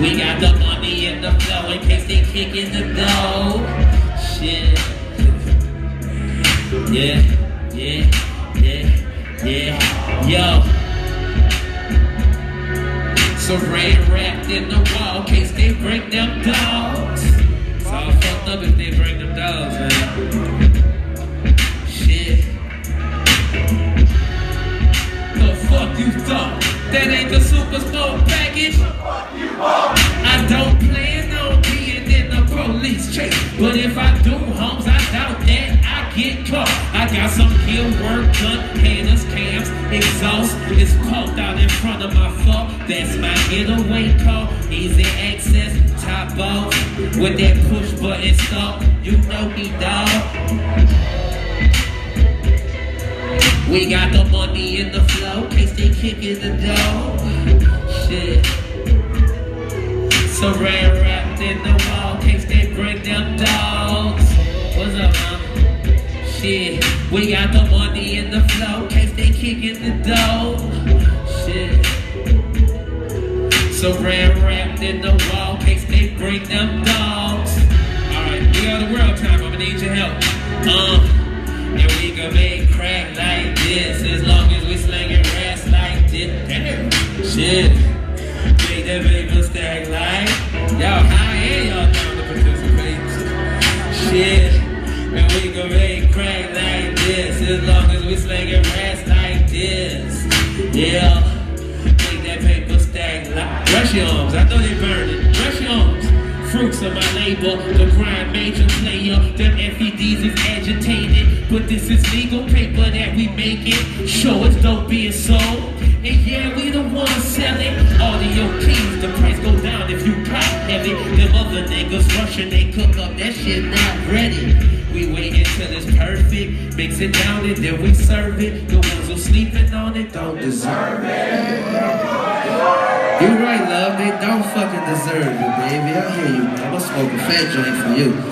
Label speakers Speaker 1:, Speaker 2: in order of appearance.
Speaker 1: kicking the money in the flow in case they kick in the door. Shit. Yeah, yeah, yeah, yeah. Yo. Saran wrapped in the wall, in case they bring them dogs. It's all fucked up if they bring them dogs, man. Shit. The fuck you thought? That ain't the Package? I don't plan on being in the police chase. But if I do, homes, I doubt that I get caught. I got some kill work done, headers, cams, exhaust. It's parked out in front of my fault. That's my getaway car. Easy access, top off. With that push button stop, you know me, dog. We got the money in the flow, case they kicking the door. Shit. Saran wrapped in the wall, case they bring them dogs. What's up, man? Shit. We got the money in the flow, case they kicking the door. Shit. Saran wrapped in the wall, case they bring them dogs. Alright, we got the world time, I'ma need your help. Uh. And we can make crack like That paper stack like. Y'all high and y'all down to participate. Shit. And we can make crack like this as long as we slinging rats like this. Yeah. Make that paper stack like. Brush your arms. I know they burning. Brush your arms fruits of my labor. The grind major player, them FEDs is agitated. But this is legal paper that we make it. Show us don't being sold. And yeah, we the ones selling audio keys. The price go down if you pop heavy. Them other niggas rushing, they cook up that shit not ready. We wait until it's perfect, mix it down and then we serve it. The ones who sleeping on it don't deserve it. You right, love. They don't fucking deserve it, baby. I hear you, man. I'm a fat joint for you.